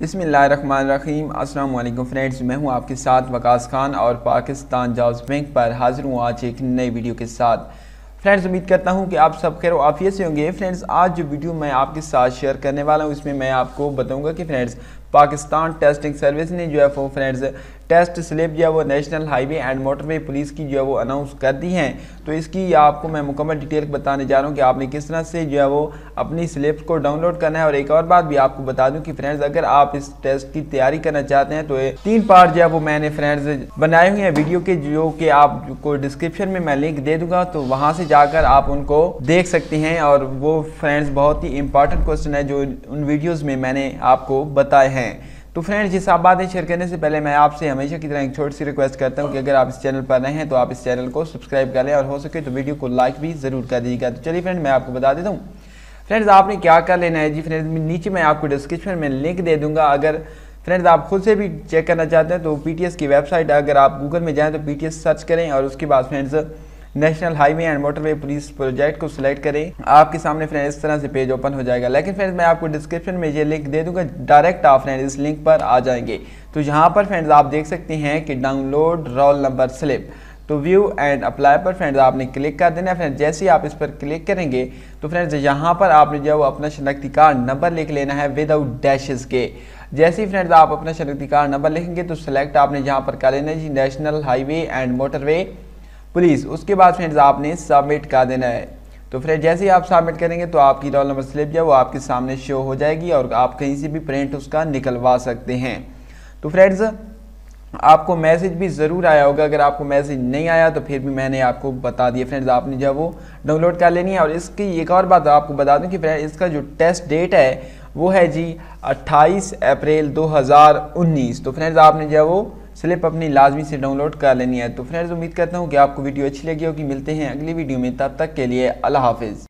बिसमीम असल फ्रेंड्स, मैं हूँ आपके साथ वकास खान और पाकिस्तान जॉब्स बैंक पर हाजिर हूँ आज एक नई वीडियो के साथ। फ्रेंड्स, उम्मीद करता हूँ कि आप सब खैर आफियत से होंगे। फ्रेंड्स, आज जो वीडियो मैं आपके साथ शेयर करने वाला हूँ, इसमें मैं आपको बताऊँगा कि फ्रेंड्स पाकिस्तान टेस्टिंग सर्विस ने जो है वो फ्रेंड्स टेस्ट स्लिप जो है, वो national highway and motorway police की जो है, वो अनाउंस कर दी हैं। तो इसकी आपको मैं मुकम्मल डिटेल बताने जा रहा हूँ कि आपने किस तरह से जो है, वो अपनी स्लिप्स को डाउनलोड करना है। और एक और बात भी आपको बता दूँ कि फ्रेंड्स अगर आप इस टेस्ट की तैयारी करना चाहते हैं तो तीन पार्ट जो है, वो मैंने फ्रेंड्स बनाए हुए हैं वीडियो के, जो कि आपको डिस्क्रिप्शन में मैं लिंक दे दूँगा। तो वहाँ से जाकर आप उनको देख सकते हैं। और वो फ्रेंड्स बहुत ही इंपॉर्टेंट क्वेश्चन है, जो उन वीडियोज़ में मैंने आपको बताए हैं। तो फ्रेंड्स जिस आप बातें शेयर करने से पहले मैं आपसे हमेशा की तरह एक छोटी सी रिक्वेस्ट करता हूँ कि अगर आप इस चैनल पर नए हैं तो आप इस चैनल को सब्सक्राइब कर और हो सके तो वीडियो को लाइक भी ज़रूर कर दीजिएगा। तो चलिए फ्रेंड मैं आपको बता देता हूँ। फ्रेंड्स आपने क्या कर लेना है? जी फ्रेंड्स नीचे मैं आपको डिस्क्रिप्शन में लिंक दे दूँगा। अगर फ्रेंड्स आप खुद से भी चेक करना चाहते हैं तो पीटीएस की वेबसाइट अगर आप गूगल में जाएँ तो पीटीएस सर्च करें और उसके बाद friends national highway and motorway police project को सिलेक्ट करें। आपके सामने फ्रेंड इस तरह से पेज ओपन हो जाएगा। लेकिन फ्रेंड्स, मैं आपको डिस्क्रिप्शन में ये लिंक दे दूँगा। डायरेक्ट आप फ्रेंड इस लिंक पर आ जाएँगे। तो यहाँ पर फ्रेंड्स, आप देख सकते हैं कि डाउनलोड रोल नंबर स्लिप। तो व्यू एंड अप्लाई पर फ्रेंड्स, आपने क्लिक कर देना फ्रेंड्स, जैसे ही आप इस पर क्लिक करेंगे तो फ्रेंड्स, यहाँ पर आपने जो अपना शनाख्ती कार्ड नंबर लिख लेना है विदाउट डैशेस के। जैसे ही फ्रेंड्स, आप अपना शनाख्ती कार्ड नंबर लिखेंगे तो सिलेक्ट आपने यहाँ पर कर लेना जी, national highway and motorway. Police उसके बाद फ्रेंड्स आपने सबमिट कर देना है तो फ्रेंड जैसे ही आप सबमिट करेंगे तो आपकी रोल नंबर स्लिप जो है, वो आपके सामने शो हो जाएगी और आप कहीं से भी प्रिंट उसका निकलवा सकते हैं। तो फ्रेंड्स आपको मैसेज भी ज़रूर आया होगा। अगर आपको मैसेज नहीं आया तो फिर भी मैंने आपको बता दिया। फ्रेंड्स आपने जब वो डाउनलोड कर लेनी है। और इसकी एक और बात आपको बता दूँ कि फ्रेंड इसका जो टेस्ट डेट है, वो है जी 28 अप्रैल 2019 तो फ्रेंड्स आपने जब वो स्लिप अपनी लाजमी से डाउनलोड कर लेनी है। तो फ्रेंड्स, उम्मीद करता हूँ कि आपको वीडियो अच्छी लगी होगी। मिलते हैं अगली वीडियो में। तब तक के लिए अल्लाह हाफिज़।